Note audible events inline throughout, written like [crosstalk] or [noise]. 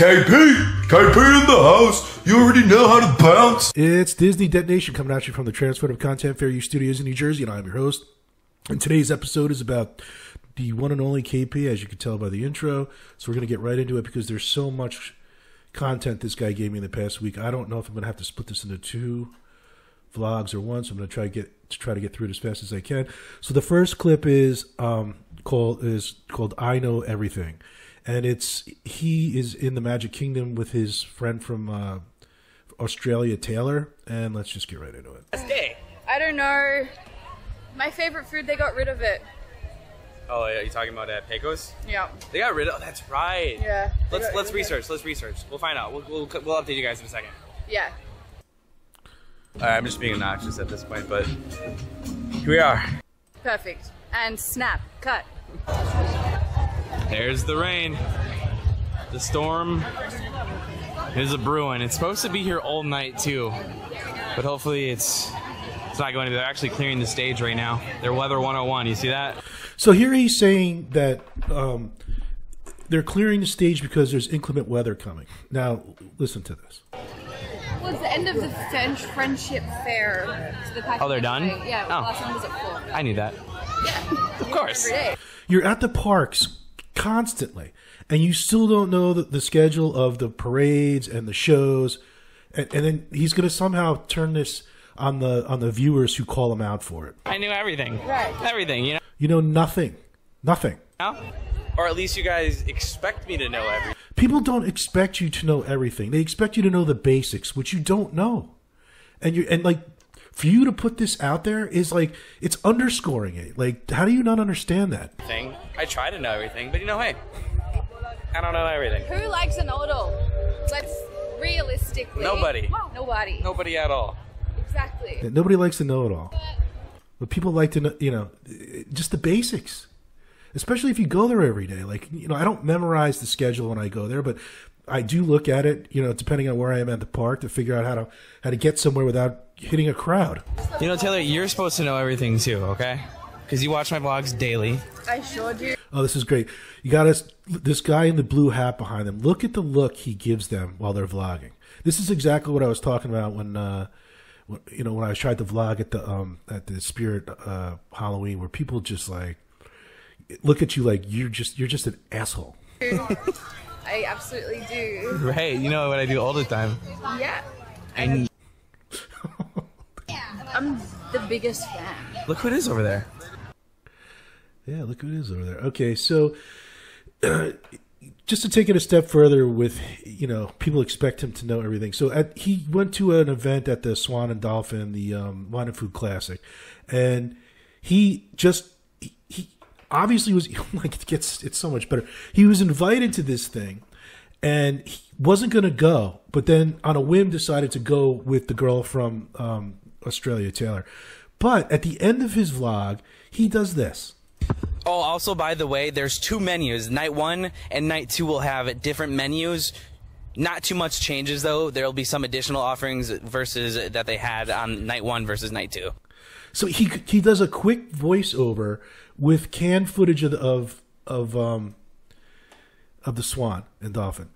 KP, KP in the house. You already know how to bounce. It's Disney Detonation coming at you from the Transformative Content Fair U Studios in New Jersey, and I'm your host. And today's episode is about the one and only KP, as you can tell by the intro. So we're going to get right into it because there's so much content this guy gave me in the past week. I don't know if I'm going to have to split this into two vlogs or one, so I'm going to try to get to try to get through it as fast as I can. So the first clip is um, called is called "I Know Everything." And it's he is in the Magic Kingdom with his friend from uh, Australia, Taylor, and let's just get right into it. Stay. I don't know. My favorite food, they got rid of it. Oh, yeah, you talking about uh, Pecos? Yeah. They got rid of. Oh, that's right. Yeah. Let's let's rid it. research. Let's research. We'll find out. We'll, we'll we'll update you guys in a second. Yeah. All right, I'm just being obnoxious at this point, but here we are. Perfect. And snap. Cut. There's the rain. The storm is a brewing. It's supposed to be here all night too, but hopefully it's it's not going to. be. They're actually clearing the stage right now. They're weather 101. You see that? So here he's saying that um, they're clearing the stage because there's inclement weather coming. Now listen to this. Well, it's the end of the French Friendship Fair. So the Oh, they're done? Yeah. Oh. Last one was at four. I knew that. Yeah. Of course. You're at the parks constantly, and you still don't know the, the schedule of the parades and the shows, and, and then he's going to somehow turn this on the on the viewers who call him out for it. I knew everything. Right. Everything. You know. You know nothing, nothing. Or at least you guys expect me to know everything. People don't expect you to know everything. They expect you to know the basics, which you don't know. And you and like for you to put this out there is like it's underscoring it. Like how do you not understand that? thing. I try to know everything, but you know, hey, I don't know everything. Who likes a know-it-all? Let's realistically. Nobody. Nobody. Nobody at all. Exactly. Nobody likes to know it all. But people like to know, you know, just the basics. Especially if you go there every day. Like, you know, I don't memorize the schedule when I go there, but I do look at it, you know, depending on where I am at the park to figure out how to how to get somewhere without hitting a crowd. You know, Taylor, you're supposed to know everything too, okay? Because you watch my vlogs daily. I sure do. Oh, this is great. You got us this guy in the blue hat behind them. Look at the look he gives them while they're vlogging. This is exactly what I was talking about when uh when, you know, when I tried to vlog at the um at the Spirit uh Halloween where people just like look at you like you're just you're just an asshole. [laughs] I absolutely do. Right, you know what I do all the time. Yeah. And [laughs] I'm the biggest fan. look who it is over there. Yeah, look who it is over there. Okay, so [clears throat] just to take it a step further with you know people expect him to know everything so at, he went to an event at the swan and dolphin the um, wine and food classic and he just he, he obviously was [laughs] like it gets it's so much better he was invited to this thing and he wasn't going to go but then on a whim decided to go with the girl from um, australia taylor but at the end of his vlog he does this Oh, also, by the way, there's two menus. Night one and night two will have different menus. Not too much changes though. There'll be some additional offerings versus that they had on night one versus night two. So he he does a quick voiceover with canned footage of the, of of um of the swan and dolphin,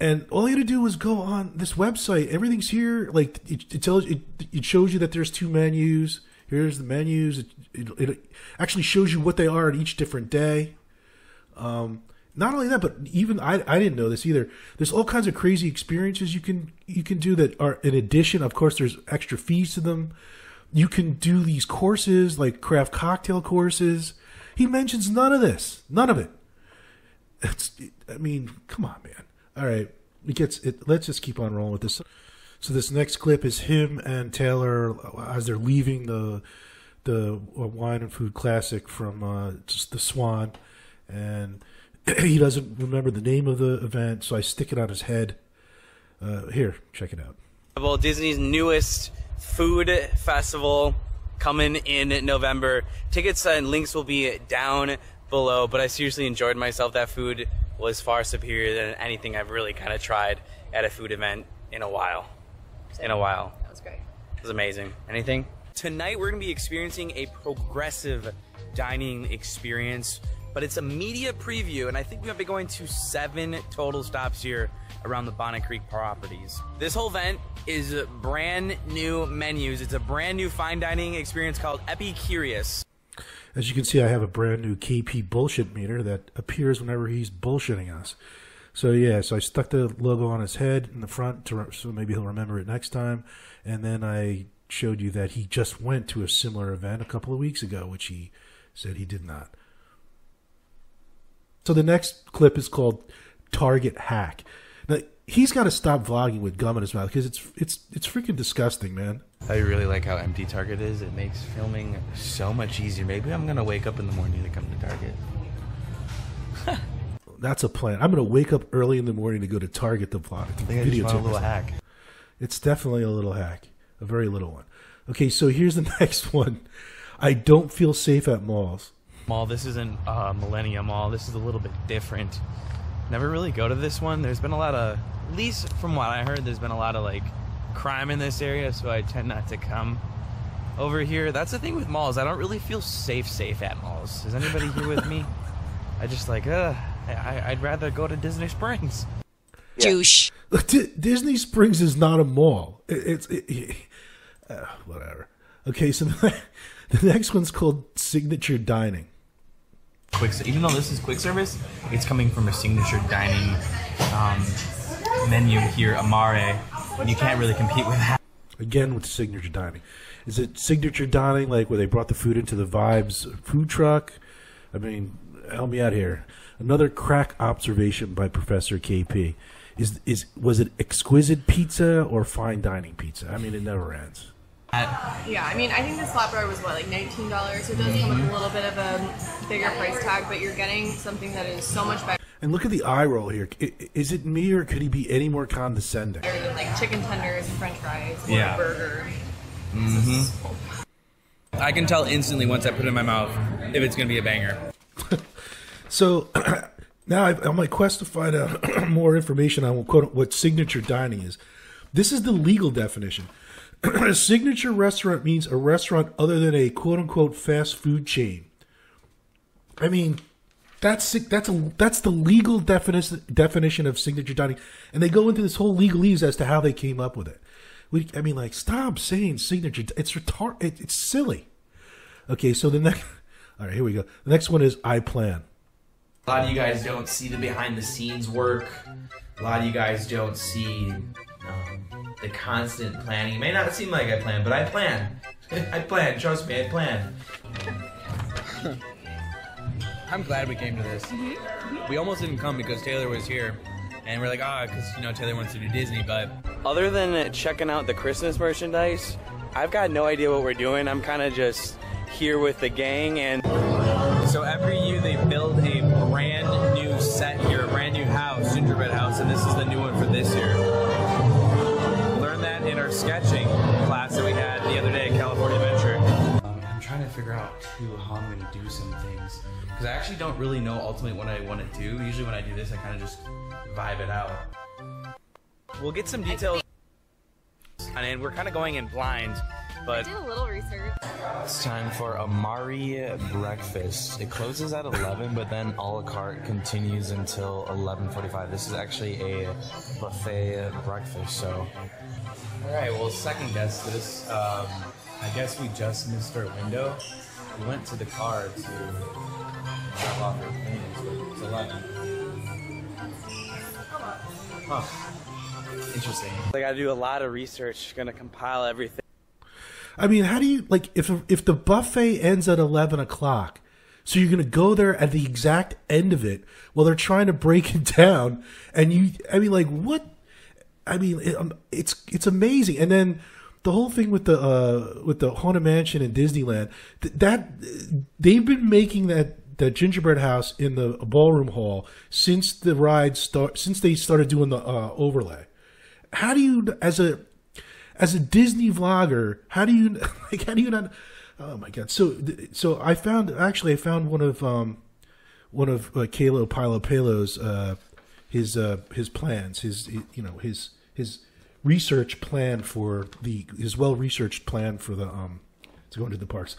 and all you had to do was go on this website. Everything's here. Like it, it tells it, it shows you that there's two menus. Here's the menus. It, it, it actually shows you what they are at each different day. Um, not only that, but even I, I didn't know this either. There's all kinds of crazy experiences you can you can do that are in addition. Of course, there's extra fees to them. You can do these courses like craft cocktail courses. He mentions none of this. None of it. It's. I mean, come on, man. All right, it gets it. Let's just keep on rolling with this. So this next clip is him and Taylor as they're leaving the the wine and food classic from uh, just the Swan, and [clears throat] he doesn't remember the name of the event, so I stick it on his head. Uh, here, check it out. Well, Disney's newest food festival coming in November. Tickets and links will be down below, but I seriously enjoyed myself. That food was far superior than anything I've really kind of tried at a food event in a while. In a while. That was great. It was amazing. Anything? Tonight we're going to be experiencing a progressive dining experience but it's a media preview, and I think we might be going to seven total stops here around the Bonnet Creek properties. This whole event is brand new menus. It's a brand new fine dining experience called Epicurious. As you can see, I have a brand new KP bullshit meter that appears whenever he's bullshitting us. So yeah, so I stuck the logo on his head in the front, to, so maybe he'll remember it next time. And then I showed you that he just went to a similar event a couple of weeks ago, which he said he did not. So the next clip is called Target Hack. He's got to stop vlogging with gum in his mouth because it's it's it's freaking disgusting, man. I really like how empty Target is. It makes filming so much easier. Maybe I'm gonna wake up in the morning to come to Target. [laughs] That's a plan. I'm gonna wake up early in the morning to go to Target to vlog. I think I want a little hack. It's definitely a little hack, a very little one. Okay, so here's the [laughs] next one. I don't feel safe at malls. Mall. This isn't uh, Millenia Mall. This is a little bit different. Never really go to this one. There's been a lot of, least from what I heard, there's been a lot of like crime in this area, so I tend not to come over here. That's the thing with malls. I don't really feel safe, safe at malls. Is anybody here with me? [laughs] I just like, uh, I, I'd rather go to Disney Springs. douche. D- Disney Springs is not a mall. It, it's it, uh, whatever. Okay, so the, [laughs] the next one's called Signature Dining. quick even though this is quick service it's coming from a signature dining um, menu here amare and you can't really compete with that Again with Signature Dining. Is it Signature Dining like where they brought the food into the Vibes food truck? I mean, help me out here. Another crack observation by Professor KP. Is is was it exquisite pizza or fine dining pizza? I mean, it never ends. Yeah, I mean, I think the slap bar was what, like $19? So it does come with a mm-hmm. little bit of a bigger price tag, but you're getting something that is so much better And look at the eye roll here. I- i- Is it me or could he be any more condescending? like chicken tenders and french fries or Yeah. a burger. Mm-hmm. i can tell instantly once i put it in my mouth if it's gonna be a banger [laughs] So [clears throat] now I've, on my quest to find out [clears throat] more information on quote, what signature dining is, this is the legal definition. [clears throat] a signature restaurant means a restaurant other than a quote unquote fast food chain. I mean, that's that's a that's the legal definition definition of signature dining, and they go into this whole legalese as to how they came up with it. We, I mean, like, stop saying signature. It's retard. It, it's silly. Okay, so the next. [laughs] All right, here we go. The next one is I plan. A lot of you guys don't see the behind the scenes work. A lot of you guys don't see um, the constant planning. It may not seem like I plan, but I plan. [laughs] I plan. Trust me, I plan. [laughs] i'm glad we came to this. We almost didn't come because taylor was here and we're like ah because you know taylor wants to do disney but other than checking out the christmas merchandise i've got no idea what we're doing. I'm kind of just here with the gang and so every year they build a brand new set here a brand new house gingerbread house and this is the new one for this year. Learned that in our sketching figure out too how I'm gonna do some things because I actually don't really know ultimately what I want to do. Usually when I do this, I kind of just vibe it out. We'll get some details, and then we're kind of going in blind, but I did a little research. It's time for Amare breakfast. It closes at 11, but then a la carte continues until 11:45. This is actually a buffet breakfast, so all right. Well, second guess this. Um, I guess we just missed our window. We went to the car to drop off our things. but It's eleven. Huh. Interesting. I got to do a lot of research. Gonna compile everything. I mean, how do you like if if the buffet ends at eleven o'clock? So you're gonna go there at the exact end of it while they're trying to break [laughs] it down, and you, I mean, like what? I mean, it, um, it's it's amazing, and then the whole thing with the uh, with the haunted mansion in Disneyland th- that they've been making that that gingerbread house in the ballroom hall since the ride start since they started doing the uh, overlay. How do you as a as a Disney vlogger, how do you [laughs] like? How do you not? Oh my god! So, so I found actually I found one of um, one of uh, Kalo Pilo Palo's uh, his uh, his plans, his you know his his research plan for the his well researched plan for the um to go into the parks.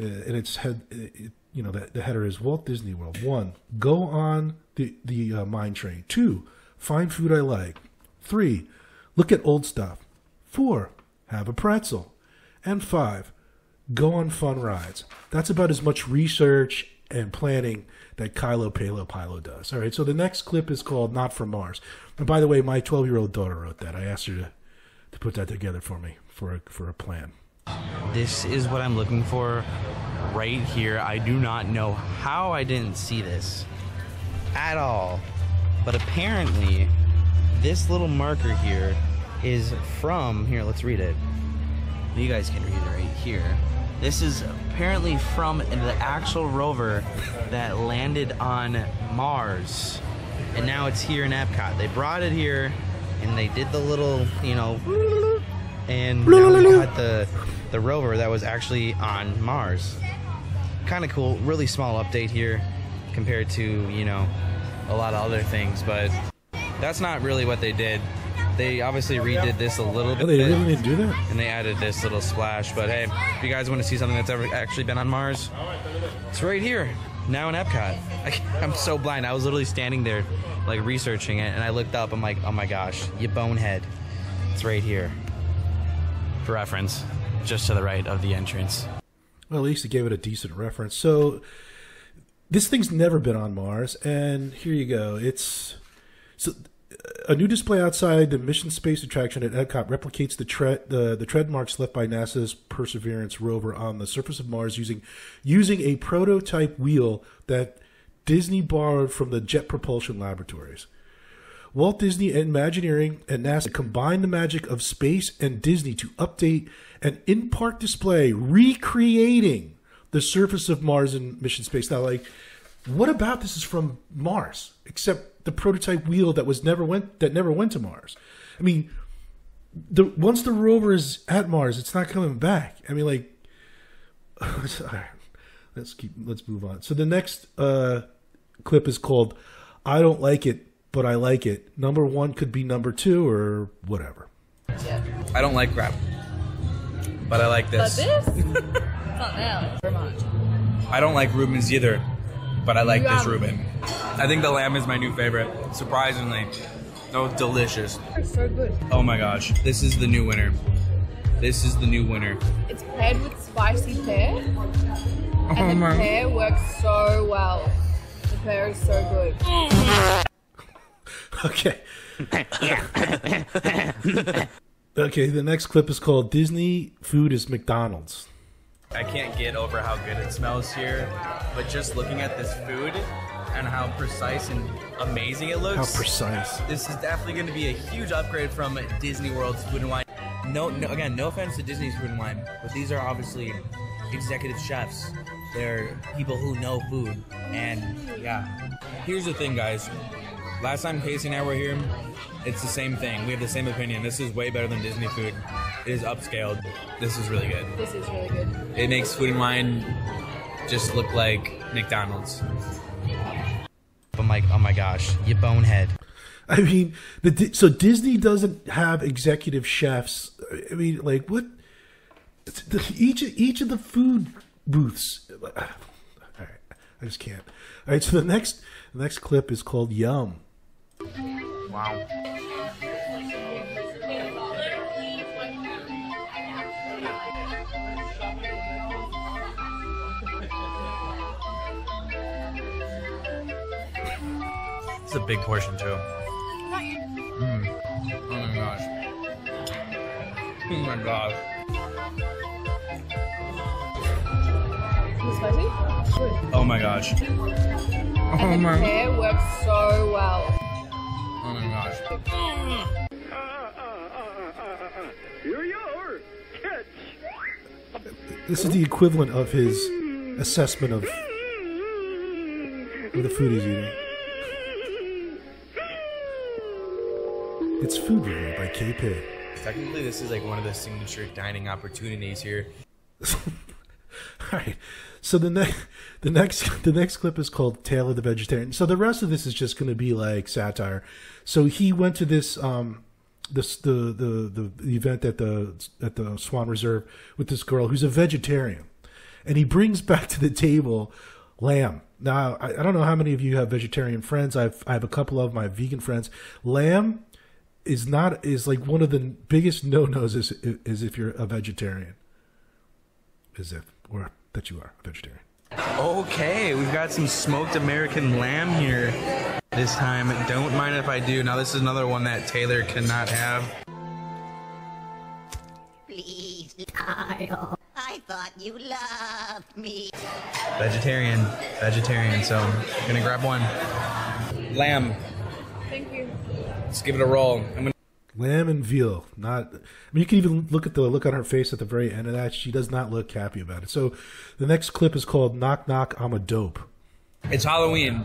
uh, and it's head. It, you know, the, the header is Walt Disney World. One, go on the the uh, mine train. Two, find food I like. Three, look at old stuff. Four, have a pretzel. And five, go on fun rides. That's about as much research and planning that Kylo Palo Pilo does. All right, so the next clip is called Not from Mars. And by the way, my 12 year old daughter wrote that. I asked her to, to put that together for me for a, for a plan. This is what I'm looking for right here. I do not know how I didn't see this at all. But apparently, this little marker here is from. Here, let's read it. You guys can read it right here. This is apparently from the actual rover that landed on Mars. And now it's here in Epcot. They brought it here and they did the little, you know, and now we got the the rover that was actually on Mars. Kind of cool, really small update here compared to, you know, a lot of other things, but that's not really what they did. They obviously redid this a little bit. Oh, they really didn't do that? and they added this little splash. But hey, if you guys want to see something that's ever actually been on Mars, it's right here now in Epcot. [laughs] I, I'm so blind. I was literally standing there, like researching it, and I looked up. I'm like, oh my gosh, you bonehead! It's right here. For reference, just to the right of the entrance. Well, at least it gave it a decent reference. So this thing's never been on Mars, and here you go. It's so a new display outside the Mission Space attraction at Epcot replicates the tread the, the tread marks left by NASA's Perseverance rover on the surface of Mars using using a prototype wheel that Disney borrowed from the Jet Propulsion Laboratories. Walt Disney Imagineering and NASA combined the magic of space and Disney to update an in-park display recreating the surface of Mars in Mission Space. Now, like, what about this is from Mars? Except the prototype wheel that was never went that never went to Mars. I mean, the once the rover is at Mars, it's not coming back. I mean, like, [laughs] let's keep let's move on. So the next uh, clip is called "I Don't Like It, But I Like It." Number one could be number two or whatever. I don't like crab, but I like But this? [laughs] not now, Vermont. I don't like Reubens either, but I like this Reuben. I think the lamb is my new favorite. Surprisingly, that was delicious. It's so good. Oh my gosh, this is the new winner. This is the new winner. It's paired with spicy pear, Oh and the pear works so well. The pear is so good. [laughs] Okay. [laughs] [laughs] okay, the next clip is called Disney Food is McDonald's. I can't get over how good it smells here, but just looking at this food and how precise and amazing it looks. How precise. this is definitely going to be a huge upgrade from Disney World's Food and Wine. No, no, again, no offense to Disney's Food and Wine, but these are obviously executive chefs. They're people who know food, and yeah. Here's the thing, guys. Last time Casey and I were here, it's the same thing. We have the same opinion. This is way better than Disney food. It is upscaled. This is really good. This is really good. It makes Food and Wine just look like McDonald's. I'm like, oh my gosh, you bonehead. I mean, the so Disney doesn't have executive chefs. I mean, like what? It's the, each each of the food booths. [sighs] All right, I just can't. All right, so the next the next clip is called Yum. Wow. It's a big portion too. Mm. Oh my gosh. Oh my gosh. Is it spicy? Good. Oh my gosh. Oh And the my. pear works so well. Oh my gosh. Here you are. Catch. This is the equivalent of his assessment of, of the food he's eating. It's Food Review by K. Technically, this is like one of the signature dining opportunities here. [laughs] All right. So the next, the next, the next clip is called "Tale of the Vegetarian." So the rest of this is just going to be like satire. So he went to this, um, this the the the, the event at the at the Swan Reserve with this girl who's a vegetarian, and he brings back to the table lamb. Now I, I don't know how many of you have vegetarian friends. I've I have a couple of my vegan friends. Lamb is not is like one of the biggest no nos is is if you're a vegetarian. Is if or that you are a vegetarian. Okay, we've got some smoked American lamb here this time. Don't mind if I do. Now, this is another one that Taylor cannot have. Please, Kyle. I thought you loved me. Vegetarian, vegetarian, so I'm gonna grab one. Lamb, Thank you. Let's give it a roll. I'm gonna Lamb and veal. Not. I mean, you can even look at the look on her face at the very end of that. She does not look happy about it. So, the next clip is called "Knock Knock, I'm a Dope." It's Halloween,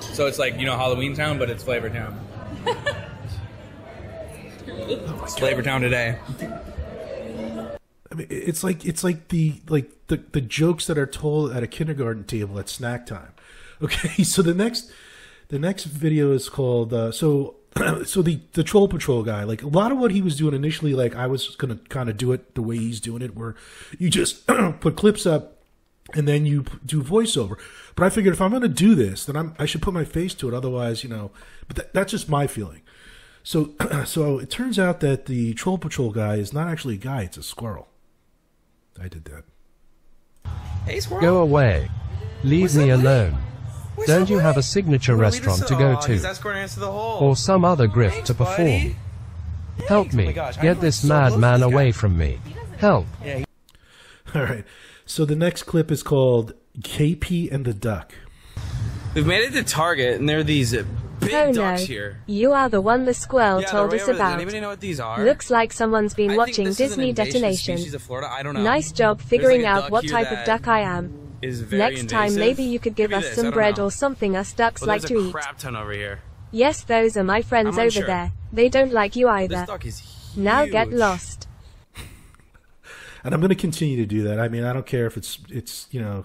so it's like you know Halloween Town, but it's Flavor Town. [laughs] it's Flavor Town today. I mean, it's like it's like the like the the jokes that are told at a kindergarten table at snack time. [laughs] Okay, so the next the next video is called uh, so [clears throat] so the the troll patrol guy like a lot of what he was doing initially like I was gonna kind of do it the way he's doing it where you just [clears throat] put clips up and then you p- do voiceover. But I figured if I'm going to do this, then I'm, I should put my face to it. Otherwise, you know, but that, that's just my feeling. So, [clears throat] so it turns out that the troll patrol guy is not actually a guy; it's a squirrel. I did that. Hey, squirrel. Go away. Leave Where's me alone. Where's Don't that you have a signature Wanna restaurant to go Aw, to? escorting us to the hole. Or some other grift Thanks, to perform? buddy. Help Thanks. Oh me. Get this so madman away from me. Help. [laughs] All right. So the next clip is called "KP and the Duck." We've made it to Target, and there are these uh, big Oh no, ducks here. you are the one the squirrel Yeah, told us right over there. Does about. anybody know what these are? Looks like someone's been I watching this is an Disney Detonation. Of Florida. I don't know. Nice job figuring like out what type that of duck I am. Is very Next time, maybe you could give Maybe us this, some bread know. or something us ducks Well, like there's to a eat. crap ton over here. Yes, those are my friends I'm over unsure. there. They don't like you either. This duck is huge. Now get lost. [laughs] and I'm going to continue to do that. I mean, I don't care if it's it's you know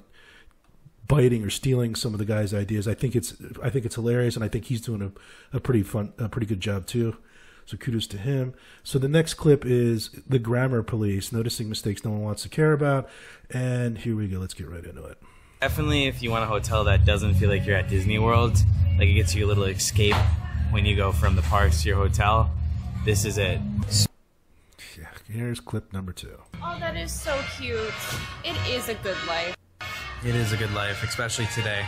biting or stealing some of the guy's ideas. I think it's I think it's hilarious, and I think he's doing a, a pretty fun, a pretty good job too. So kudos to him. So the next clip is the grammar police noticing mistakes no one wants to care about, and here we go. Let's get right into it. Definitely, if you want a hotel that doesn't feel like you're at Disney World, like it gets you a little escape when you go from the parks to your hotel, this is it. Yeah, here's clip number two. Oh, that is so cute. It is a good life. It is a good life, especially today.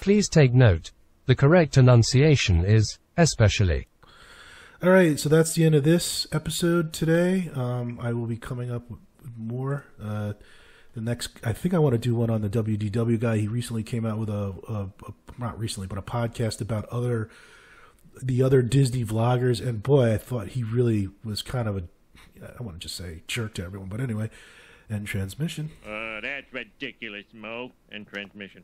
Please take note. The correct enunciation is especially. All right, so that's the end of this episode today. Um, I will be coming up with more. Uh, the next, I think I want to do one on the WDW guy. He recently came out with a, a, a not recently, but a podcast about other the other Disney vloggers. And boy, I thought he really was kind of a I want to just say jerk to everyone, but anyway. And transmission. Uh, that's ridiculous, Mo. And transmission.